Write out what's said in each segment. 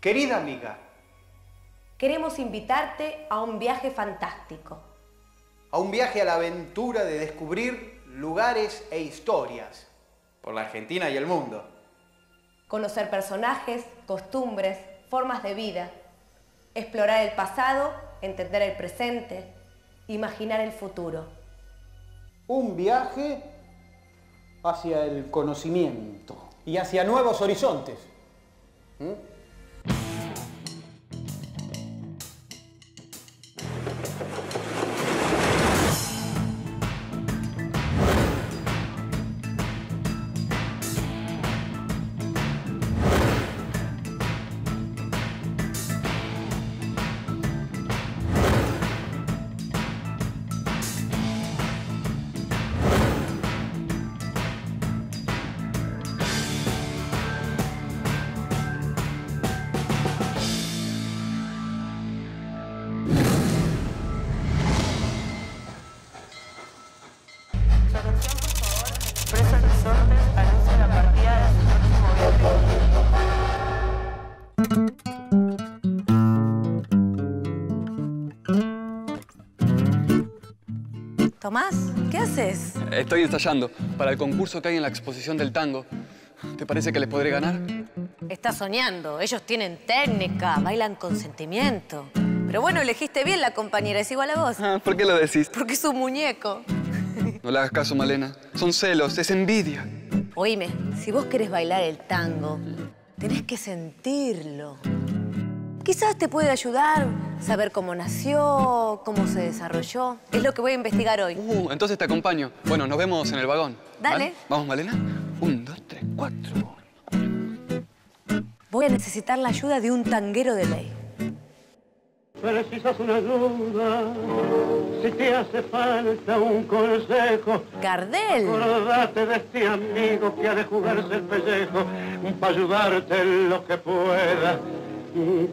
Querida amiga, queremos invitarte a un viaje fantástico. A un viaje a la aventura de descubrir lugares e historias por la Argentina y el mundo. Conocer personajes, costumbres, formas de vida. Explorar el pasado, entender el presente, imaginar el futuro. Un viaje hacia el conocimiento y hacia nuevos horizontes. ¿Mm? Tomás, ¿qué haces? Estoy ensayando para el concurso que hay en la exposición del tango. ¿Te parece que les podré ganar? Estás soñando. Ellos tienen técnica, bailan con sentimiento. Pero bueno, elegiste bien la compañera, es igual a vos. Ah, ¿Por qué lo decís? Porque es un muñeco. No le hagas caso, Malena. Son celos, es envidia. Oíme, si vos querés bailar el tango, tenés que sentirlo. Quizás te puede ayudar saber cómo nació, cómo se desarrolló. Es lo que voy a investigar hoy. Uh, entonces te acompaño. Bueno, nos vemos en el vagón. Dale. Vamos, Malena. Un, dos, tres, cuatro. Voy a necesitar la ayuda de un tanguero de ley. Precisas una ayuda, si te hace falta un consejo. Gardel. Acordate de este amigo que ha de jugarse el pellejo para ayudarte en lo que pueda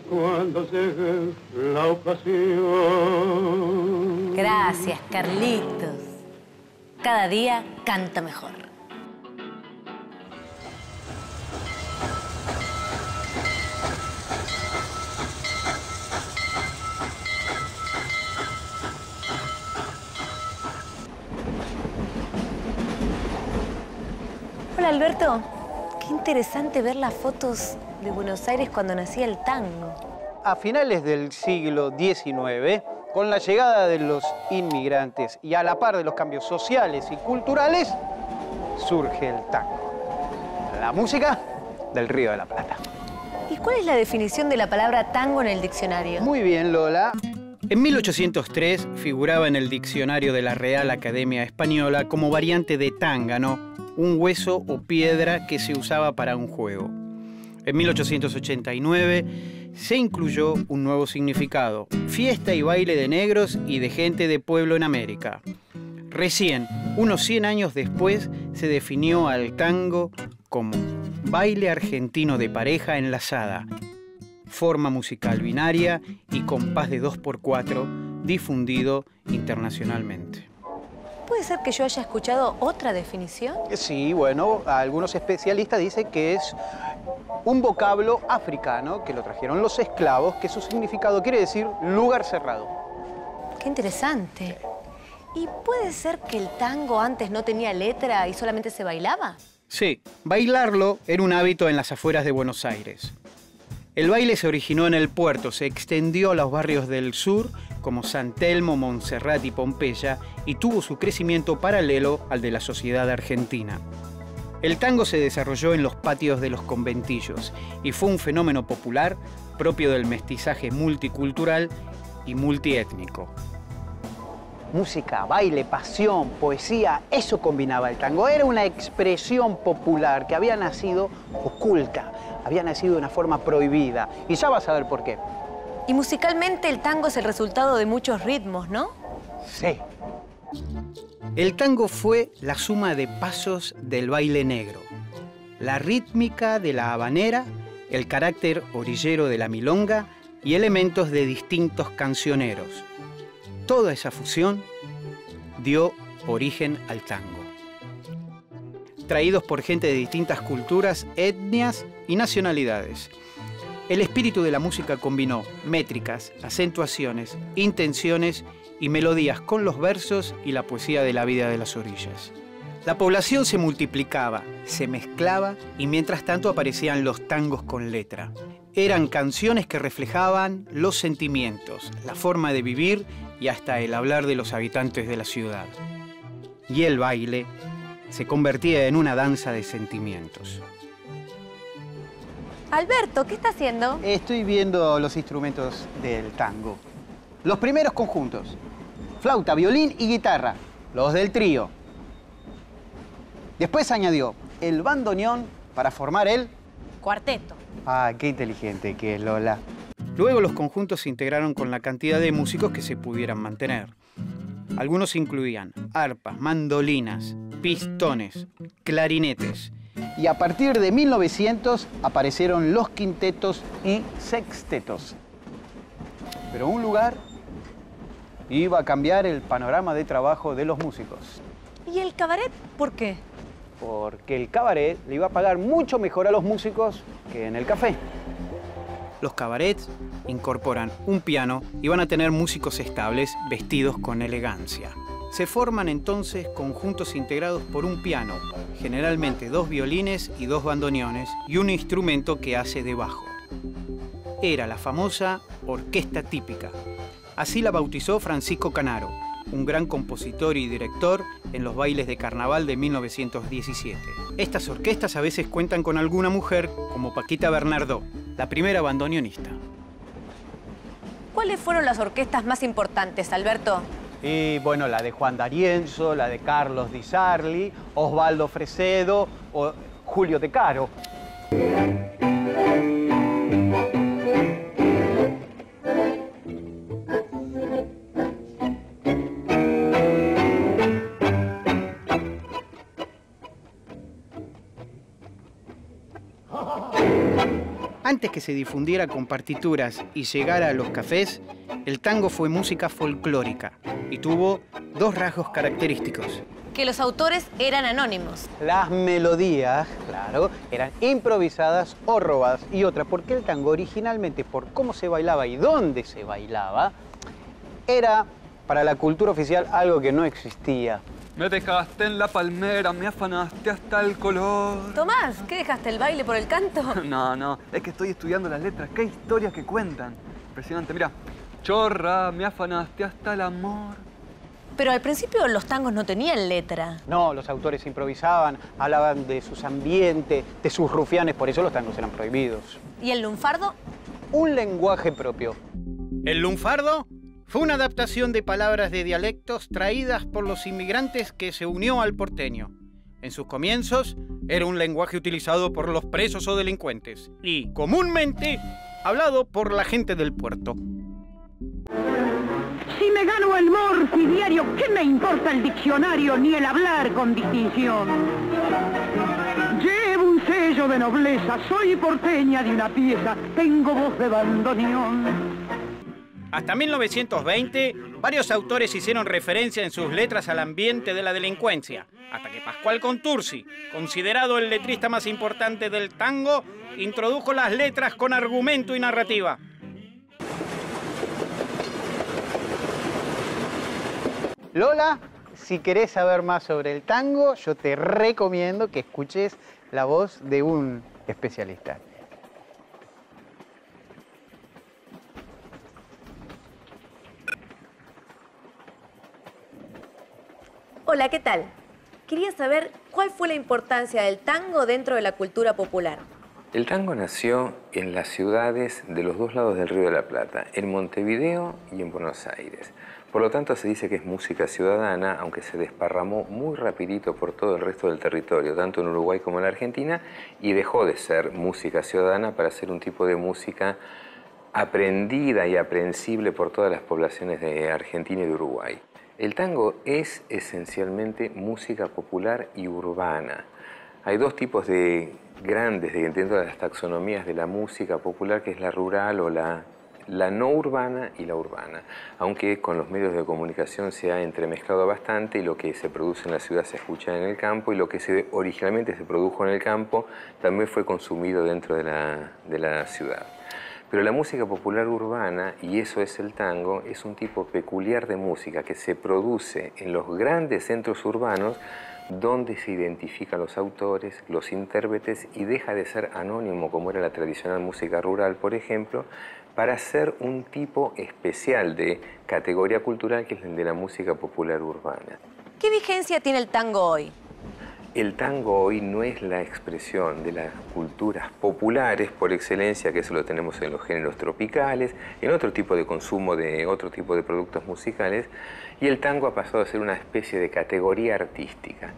cuando llegue la ocasión. Gracias, Carlitos. Cada día canta mejor. Hola, Alberto. Qué interesante ver las fotos de Buenos Aires cuando nacía el tango. A finales del siglo XIX, con la llegada de los inmigrantes y a la par de los cambios sociales y culturales, surge el tango. La música del Río de la Plata. ¿Y cuál es la definición de la palabra tango en el diccionario? Muy bien, Lola. En 1803 figuraba en el diccionario de la Real Academia Española como variante de tángano, un hueso o piedra que se usaba para un juego. En 1889 se incluyó un nuevo significado, fiesta y baile de negros y de gente de pueblo en América. Recién, unos 100 años después, se definió al tango como baile argentino de pareja enlazada, forma musical binaria y compás de 2x4 difundido internacionalmente. ¿Puede ser que yo haya escuchado otra definición? Sí, bueno, algunos especialistas dicen que es un vocablo africano que lo trajeron los esclavos, que su significado quiere decir lugar cerrado. Qué interesante. ¿Y puede ser que el tango antes no tenía letra y solamente se bailaba? Sí, bailarlo era un hábito en las afueras de Buenos Aires. El baile se originó en el puerto, se extendió a los barrios del sur como San Telmo, Montserrat y Pompeya y tuvo su crecimiento paralelo al de la sociedad argentina. El tango se desarrolló en los patios de los conventillos y fue un fenómeno popular propio del mestizaje multicultural y multiétnico. Música, baile, pasión, poesía, eso combinaba el tango. Era una expresión popular que había nacido oculta, había nacido de una forma prohibida. Y ya vas a ver por qué. Y musicalmente el tango es el resultado de muchos ritmos, ¿no? Sí. El tango fue la suma de pasos del baile negro, la rítmica de la habanera, el carácter orillero de la milonga y elementos de distintos cancioneros. Toda esa fusión dio origen al tango. Traídos por gente de distintas culturas, etnias y nacionalidades. El espíritu de la música combinó métricas, acentuaciones, intenciones y melodías con los versos y la poesía de la vida de las orillas. La población se multiplicaba, se mezclaba y mientras tanto aparecían los tangos con letra. Eran canciones que reflejaban los sentimientos, la forma de vivir y hasta el hablar de los habitantes de la ciudad. Y el baile se convertía en una danza de sentimientos. Alberto, ¿qué está haciendo? Estoy viendo los instrumentos del tango. Los primeros conjuntos. Flauta, violín y guitarra. Los del trío. Después añadió el bandoneón para formar el... Cuarteto. Ah, qué inteligente que es Lola. Luego los conjuntos se integraron con la cantidad de músicos que se pudieran mantener. Algunos incluían arpas, mandolinas, pistones, clarinetes, y a partir de 1900 aparecieron los quintetos y sextetos. Pero un lugar iba a cambiar el panorama de trabajo de los músicos. ¿Y el cabaret por qué? Porque el cabaret le iba a pagar mucho mejor a los músicos que en el café. Los cabarets incorporan un piano y van a tener músicos estables vestidos con elegancia. Se forman entonces conjuntos integrados por un piano, generalmente dos violines y dos bandoneones, y un instrumento que hace de bajo. Era la famosa orquesta típica. Así la bautizó Francisco Canaro, un gran compositor y director en los bailes de carnaval de 1917. Estas orquestas a veces cuentan con alguna mujer, como Paquita Bernardo, la primera bandoneonista. ¿Cuáles fueron las orquestas más importantes, Alberto? Y bueno, la de Juan D'Arienzo, la de Carlos Di Sarli, Osvaldo Fresedo o Julio De Caro. Antes que se difundiera con partituras y llegara a los cafés, el tango fue música folclórica y tuvo dos rasgos característicos. Que los autores eran anónimos. Las melodías, claro, eran improvisadas o robadas. Y otra, porque el tango originalmente, por cómo se bailaba y dónde se bailaba, era para la cultura oficial algo que no existía. Me dejaste en la palmera, me afanaste hasta el color. Tomás, ¿qué dejaste el baile por el canto? No, no, es que estoy estudiando las letras. Qué historias que cuentan. Impresionante, mira. Chorra, me afanaste hasta el amor. Pero al principio los tangos no tenían letra. No, los autores improvisaban, hablaban de sus ambientes, de sus rufianes, por eso los tangos eran prohibidos. ¿Y el lunfardo? Un lenguaje propio. ¿El lunfardo? Fue una adaptación de palabras de dialectos traídas por los inmigrantes que se unió al porteño. En sus comienzos era un lenguaje utilizado por los presos o delincuentes y comúnmente hablado por la gente del puerto. Si me gano el morfi diario, ¿qué me importa el diccionario ni el hablar con distinción? Llevo un sello de nobleza, soy porteña de una pieza, tengo voz de bandoneón. Hasta 1920, varios autores hicieron referencia en sus letras al ambiente de la delincuencia, hasta que Pascual Contursi, considerado el letrista más importante del tango, introdujo las letras con argumento y narrativa. Lola, si querés saber más sobre el tango, yo te recomiendo que escuches la voz de un especialista. Hola, ¿qué tal? Quería saber cuál fue la importancia del tango dentro de la cultura popular. El tango nació en las ciudades de los dos lados del Río de la Plata, en Montevideo y en Buenos Aires. Por lo tanto, se dice que es música ciudadana, aunque se desparramó muy rapidito por todo el resto del territorio, tanto en Uruguay como en la Argentina, y dejó de ser música ciudadana para ser un tipo de música aprendida y aprensible por todas las poblaciones de Argentina y de Uruguay. El tango es esencialmente música popular y urbana. Hay dos tipos de grandes dentro de las taxonomías de la música popular, que es la rural o la, la no urbana y la urbana. Aunque con los medios de comunicación se ha entremezclado bastante y lo que se produce en la ciudad se escucha en el campo y lo que se, originalmente se produjo en el campo también fue consumido dentro de la, de la ciudad. Pero la música popular urbana, y eso es el tango, es un tipo peculiar de música que se produce en los grandes centros urbanos donde se identifican los autores, los intérpretes y deja de ser anónimo como era la tradicional música rural, por ejemplo, para ser un tipo especial de categoría cultural que es el de la música popular urbana. ¿Qué vigencia tiene el tango hoy? El tango hoy no es la expresión de las culturas populares por excelencia, que eso lo tenemos en los géneros tropicales, en otro tipo de consumo de otro tipo de productos musicales, y el tango ha pasado a ser una especie de categoría artística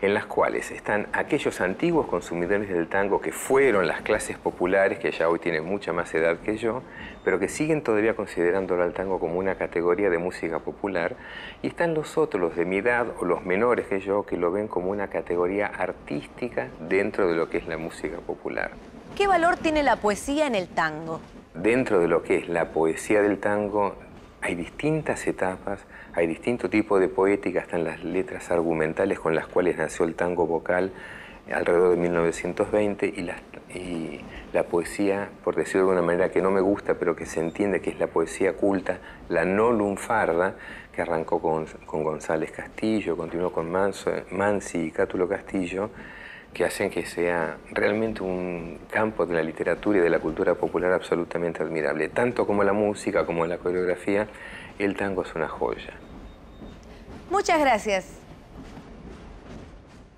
en las cuales están aquellos antiguos consumidores del tango que fueron las clases populares, que ya hoy tienen mucha más edad que yo, pero que siguen todavía considerándolo al tango como una categoría de música popular, y están los otros, los de mi edad o los menores que yo, que lo ven como una categoría artística dentro de lo que es la música popular. ¿Qué valor tiene la poesía en el tango? Dentro de lo que es la poesía del tango hay distintas etapas, hay distinto tipo de poética, están las letras argumentales con las cuales nació el tango vocal alrededor de 1920 y la, y la poesía, por decirlo de alguna manera que no me gusta, pero que se entiende que es la poesía culta, la no lunfarda, que arrancó con, con González Castillo, continuó con Manso, Mansi y Cátulo Castillo, que hacen que sea realmente un campo de la literatura y de la cultura popular absolutamente admirable. Tanto como la música, como la coreografía, el tango es una joya. Muchas gracias.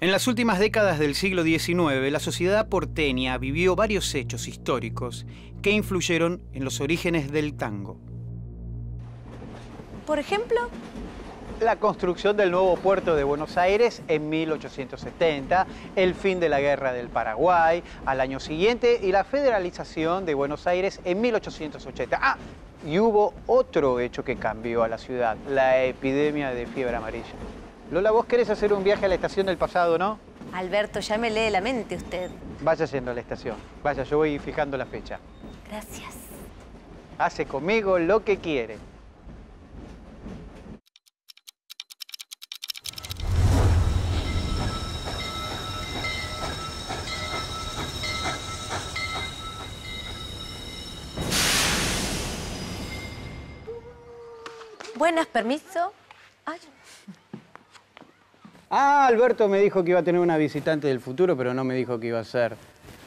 En las últimas décadas del siglo XIX, la sociedad porteña vivió varios hechos históricos que influyeron en los orígenes del tango. Por ejemplo, la construcción del nuevo puerto de Buenos Aires en 1870, el fin de la guerra del Paraguay al año siguiente y la federalización de Buenos Aires en 1880. Ah, y hubo otro hecho que cambió a la ciudad, la epidemia de fiebre amarilla. Lola, vos querés hacer un viaje a la estación del pasado, ¿no? Alberto, ya me lee la mente usted. Vaya yendo a la estación. Vaya, yo voy fijando la fecha. Gracias. Hace conmigo lo que quiere. Buenas, permiso. Ay, Ah, Alberto me dijo que iba a tener una visitante del futuro, pero no me dijo que iba a ser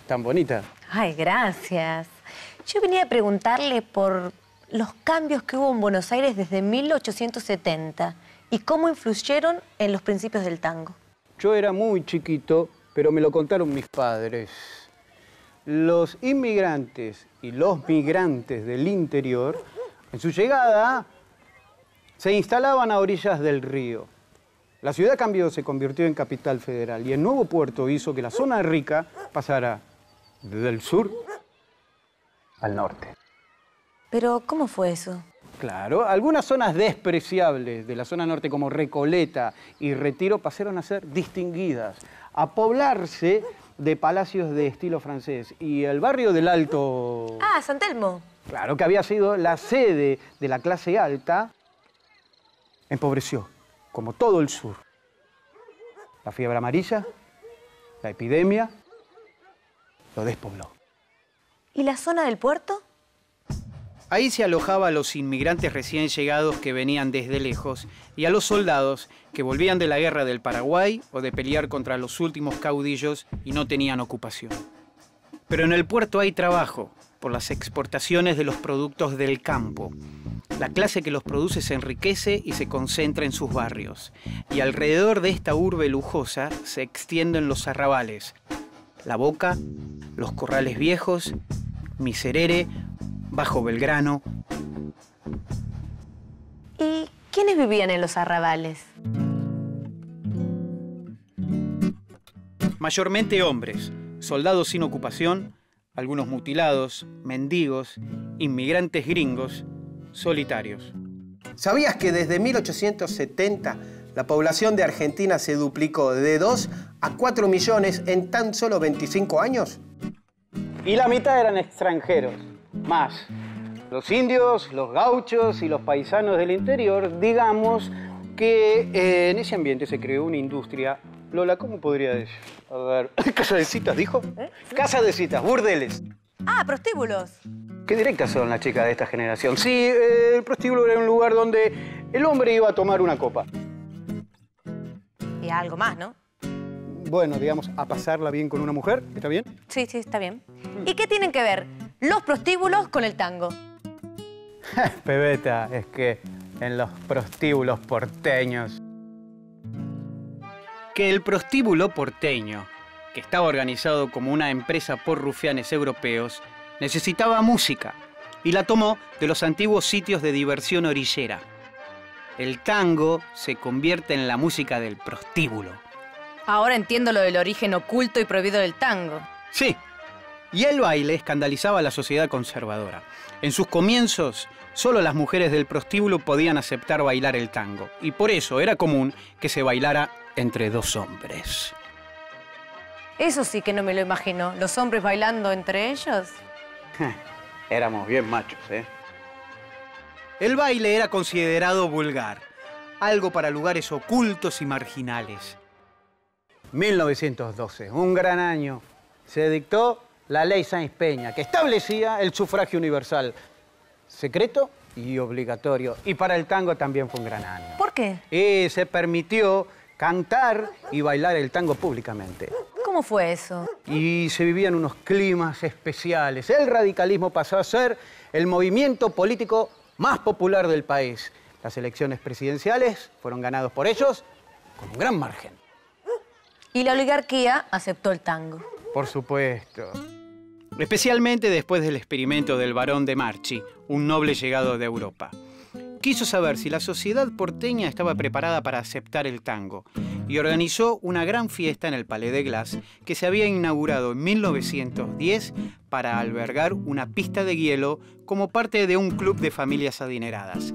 tan bonita. Ay, gracias. Yo venía a preguntarle por los cambios que hubo en Buenos Aires desde 1870 y cómo influyeron en los principios del tango. Yo era muy chiquito, pero me lo contaron mis padres. Los inmigrantes y los migrantes del interior, en su llegada, se instalaban a orillas del río. La ciudad cambió, se convirtió en capital federal y el nuevo puerto hizo que la zona rica pasara del sur al norte. Pero, ¿cómo fue eso? Claro, algunas zonas despreciables de la zona norte como Recoleta y Retiro pasaron a ser distinguidas, a poblarse de palacios de estilo francés. Y el barrio del Alto, Ah, San Telmo. claro que había sido la sede de la clase alta, empobreció, como todo el sur. La fiebre amarilla, la epidemia, lo despobló. ¿Y la zona del puerto? Ahí se alojaba a los inmigrantes recién llegados que venían desde lejos y a los soldados que volvían de la guerra del Paraguay o de pelear contra los últimos caudillos y no tenían ocupación. Pero en el puerto hay trabajo por las exportaciones de los productos del campo. La clase que los produce se enriquece y se concentra en sus barrios. Y alrededor de esta urbe lujosa se extienden los arrabales, la Boca, los Corrales Viejos, Miserere, Bajo Belgrano. ¿Y quiénes vivían en los arrabales? Mayormente hombres, soldados sin ocupación, algunos mutilados, mendigos, inmigrantes gringos, solitarios. ¿Sabías que desde 1870 la población de Argentina se duplicó de 2 a 4 millones en tan solo 25 años? Y la mitad eran extranjeros, más. Los indios, los gauchos y los paisanos del interior, digamos que eh, en ese ambiente se creó una industria. Lola, ¿cómo podría decir? A ver, casa de citas, dijo. Casa de citas, burdeles. Ah, prostíbulos. ¿Qué directas son las chicas de esta generación. Sí, eh, el prostíbulo era un lugar donde el hombre iba a tomar una copa. Y algo más, ¿no? Bueno, digamos, a pasarla bien con una mujer. ¿Está bien? Sí, sí, está bien. ¿Y qué tienen que ver los prostíbulos con el tango? Pebeta, es que en los prostíbulos porteños. Que el prostíbulo porteño, que estaba organizado como una empresa por rufianes europeos, necesitaba música y la tomó de los antiguos sitios de diversión orillera. El tango se convierte en la música del prostíbulo. Ahora entiendo lo del origen oculto y prohibido del tango. Sí, y el baile escandalizaba a la sociedad conservadora. En sus comienzos, solo las mujeres del prostíbulo podían aceptar bailar el tango, y por eso era común que se bailara entre dos hombres. Eso sí que no me lo imagino. Los hombres bailando entre ellos. Éramos bien machos, ¿eh? El baile era considerado vulgar, algo para lugares ocultos y marginales. 1912, un gran año, se dictó la ley Sáenz Peña, que establecía el sufragio universal, secreto y obligatorio. Y para el tango también fue un gran año. ¿Por qué? Y se permitió cantar y bailar el tango públicamente. ¿Cómo fue eso? Y se vivían unos climas especiales. El radicalismo pasó a ser el movimiento político más popular del país. Las elecciones presidenciales fueron ganadas por ellos con un gran margen. Y la oligarquía aceptó el tango. Por supuesto. Especialmente después del experimento del barón de Marchi, un noble llegado de Europa. Quiso saber si la sociedad porteña estaba preparada para aceptar el tango y organizó una gran fiesta en el Palais de Glass que se había inaugurado en 1910 para albergar una pista de hielo como parte de un club de familias adineradas.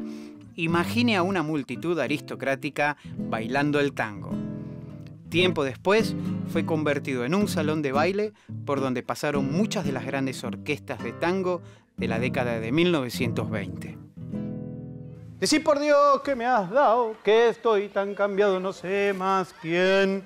Imagine a una multitud aristocrática bailando el tango. Tiempo después fue convertido en un salón de baile por donde pasaron muchas de las grandes orquestas de tango de la década de 1920. Decí por Dios que me has dado, que estoy tan cambiado, no sé más quién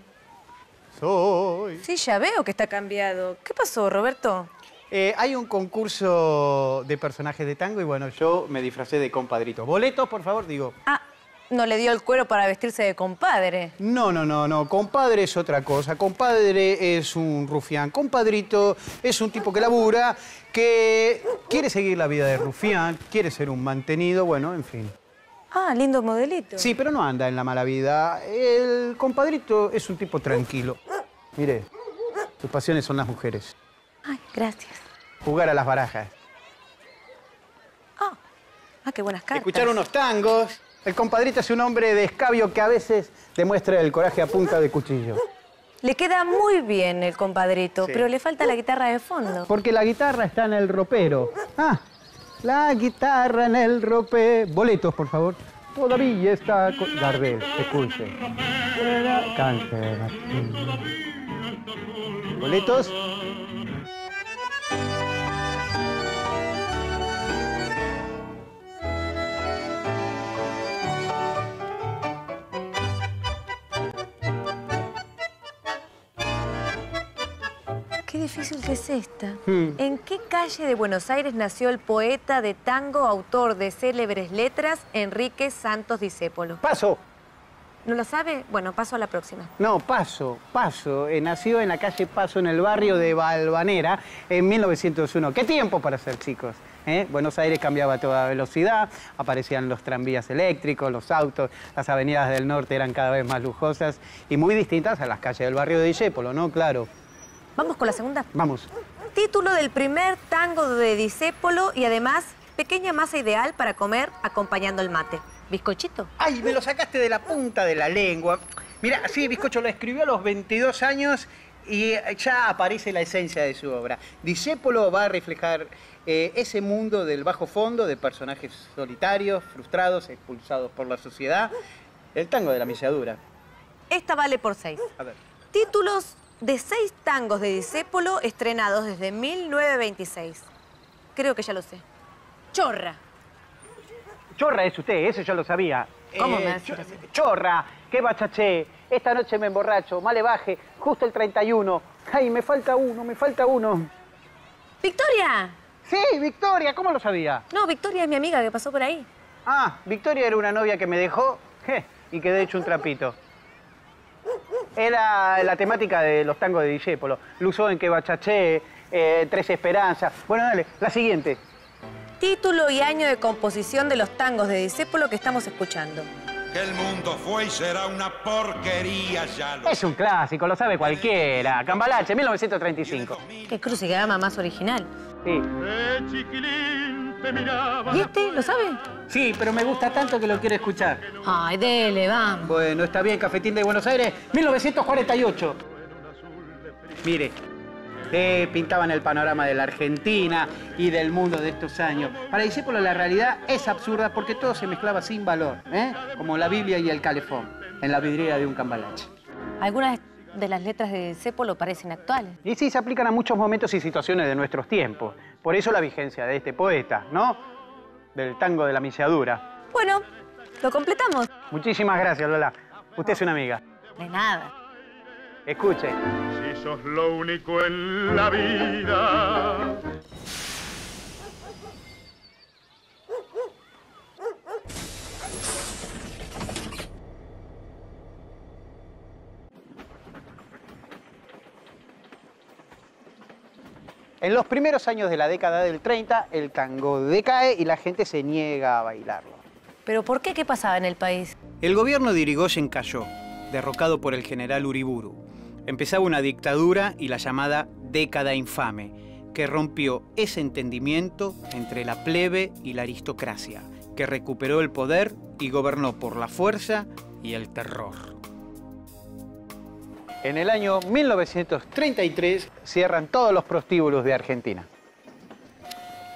soy. Sí, ya veo que está cambiado. ¿Qué pasó, Roberto? Eh, hay un concurso de personajes de tango y bueno, yo me disfracé de compadrito. ¿Boletos, por favor? Digo. Ah, no le dio el cuero para vestirse de compadre. No, no, no, no. Compadre es otra cosa. Compadre es un rufián. Compadrito es un tipo que labura, que quiere seguir la vida de rufián, quiere ser un mantenido, bueno, en fin. Ah, lindo modelito. Sí, pero no anda en la mala vida. El compadrito es un tipo tranquilo. Mire, sus pasiones son las mujeres. Ay, gracias. Jugar a las barajas. Ah, ah qué buenas cartas. Escuchar unos tangos. El compadrito es un hombre de escabio que a veces demuestra el coraje a punta de cuchillo. Le queda muy bien el compadrito, pero le falta la guitarra de fondo. Porque la guitarra está en el ropero. Ah, la guitarra en el ropero. Boletos, por favor. Todavía está... Gardel, escuche. Cante, Boletos. Qué difícil que es esta. ¿En qué calle de Buenos Aires nació el poeta de tango, autor de célebres letras, Enrique Santos Discépolo? Paso. ¿No lo sabe? Bueno, paso a la próxima. No, Paso, Paso. Eh, nació en la calle Paso, en el barrio de Balvanera, en 1901. ¿Qué tiempo para ser chicos? ¿eh? Buenos Aires cambiaba a toda velocidad, aparecían los tranvías eléctricos, los autos, las avenidas del norte eran cada vez más lujosas y muy distintas a las calles del barrio de Discépolo, ¿no? Claro. ¿Vamos con la segunda? Vamos. Título del primer tango de Discépolo y además pequeña masa ideal para comer acompañando el mate. ¿Bizcochito? ¡Ay, me lo sacaste de la punta de la lengua! Mira, sí, Bizcocho lo escribió a los 22 años y ya aparece la esencia de su obra. Discépolo va a reflejar eh, ese mundo del bajo fondo, de personajes solitarios, frustrados, expulsados por la sociedad. El tango de la miseadura. Esta vale por seis. A ver. Títulos de seis tangos de Discépolo estrenados desde 1926. Creo que ya lo sé. Chorra. Chorra es usted, eso yo lo sabía. ¿Cómo me Eh, hace cho- así? Chorra, qué bachaché. Esta noche me emborracho, male baje, justo el 31. Ay, me falta uno, me falta uno. ¡Victoria! Sí, Victoria, ¿cómo lo sabía? No, Victoria es mi amiga que pasó por ahí. Ah, Victoria era una novia que me dejó je, y quedé hecho un trapito. Era la temática de los tangos de Discépolo. Luzó en que bachaché, eh, Tres Esperanzas. Bueno, dale, la siguiente. Título y año de composición de los tangos de Discépolo que estamos escuchando. Que el mundo fue y será una porquería, ya lo Es un clásico, lo sabe cualquiera. Cambalache, 1935. Qué crucigrama más original. Sí. De chiquilín. ¿Y este? ¿Lo sabe? Sí, pero me gusta tanto que lo quiero escuchar. Ay, dele, vamos. Bueno, está bien, Cafetín de Buenos Aires, 1948. Mire, eh, pintaban el panorama de la Argentina y del mundo de estos años. Para Discípulo la realidad es absurda porque todo se mezclaba sin valor, ¿eh? como la Biblia y el calefón, en la vidriera de un cambalache. Algunas de las letras de Discépolo parecen actuales. Y sí, se aplican a muchos momentos y situaciones de nuestros tiempos. Por eso la vigencia de este poeta, ¿no? Del tango de la misiadura. Bueno, lo completamos. Muchísimas gracias, Lola. Usted es una amiga. De nada. Escuche. Si sos lo único en la vida. En los primeros años de la década del 30, el tango decae y la gente se niega a bailarlo. ¿Pero por qué? ¿Qué pasaba en el país? El gobierno de Irigoyen cayó, derrocado por el general Uriburu. Empezaba una dictadura y la llamada década infame, que rompió ese entendimiento entre la plebe y la aristocracia, que recuperó el poder y gobernó por la fuerza y el terror. En el año 1933 cierran todos los prostíbulos de Argentina.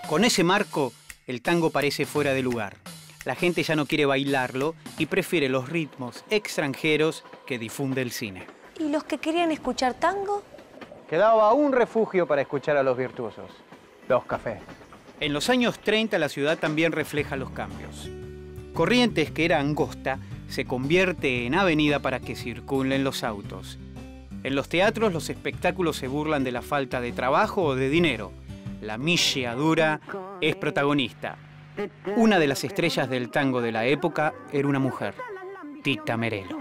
Con ese marco, el tango parece fuera de lugar. La gente ya no quiere bailarlo y prefiere los ritmos extranjeros que difunde el cine. ¿Y los que querían escuchar tango? Quedaba un refugio para escuchar a los virtuosos, los cafés. En los años 30 la ciudad también refleja los cambios. Corrientes, que era angosta, se convierte en avenida para que circulen los autos. En los teatros los espectáculos se burlan de la falta de trabajo o de dinero. La milla dura es protagonista. Una de las estrellas del tango de la época era una mujer, Tita Merelo.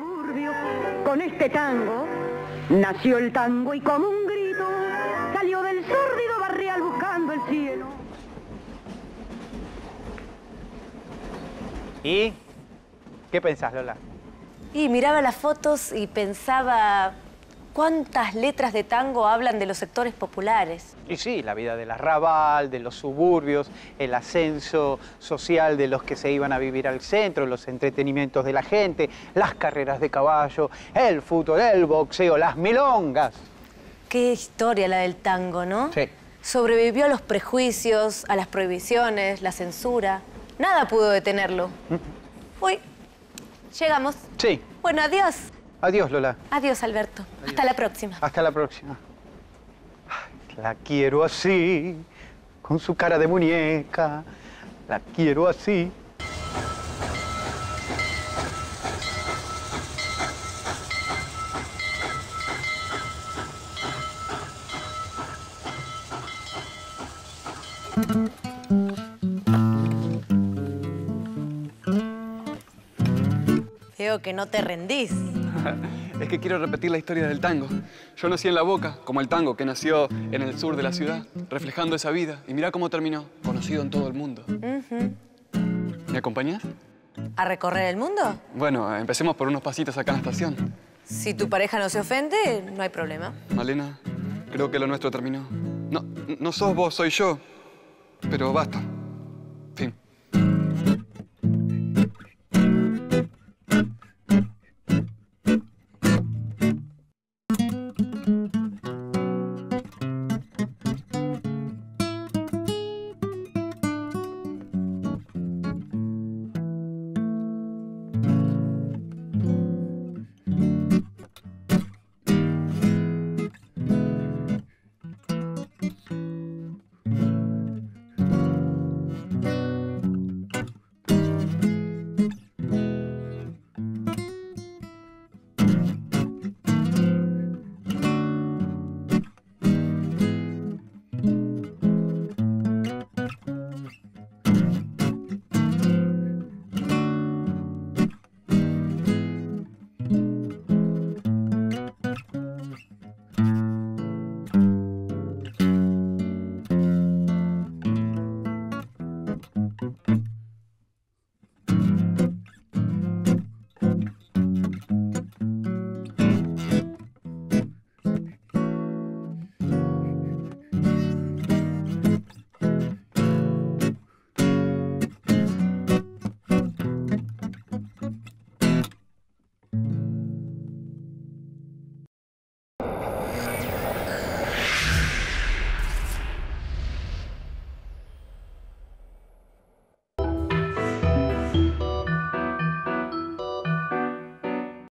Con este tango nació el tango y como un grito salió del sórdido barrial buscando el cielo. ¿Y qué pensás, Lola? Y miraba las fotos y pensaba cuántas letras de tango hablan de los sectores populares. Y sí, la vida del arrabal, de los suburbios, el ascenso social de los que se iban a vivir al centro, los entretenimientos de la gente, las carreras de caballo, el fútbol, el boxeo, las milongas. Qué historia la del tango, ¿no? Sí. Sobrevivió a los prejuicios, a las prohibiciones, la censura. Nada pudo detenerlo. Uy, llegamos. Sí. Bueno, adiós. Adiós, Lola. Adiós, Alberto. Hasta la próxima. Hasta la próxima. Ay, La quiero así, con su cara de muñeca. La quiero así. Veo que no te rendís. Es que quiero repetir la historia del tango. Yo nací en La Boca, como el tango que nació en el sur de la ciudad, reflejando esa vida. Y mira cómo terminó, conocido en todo el mundo. ¿Me acompañas? ¿A recorrer el mundo? Bueno, empecemos por unos pasitos acá en la estación. Si tu pareja no se ofende, no hay problema. Malena, creo que lo nuestro terminó. No, no sos vos, soy yo. Pero basta.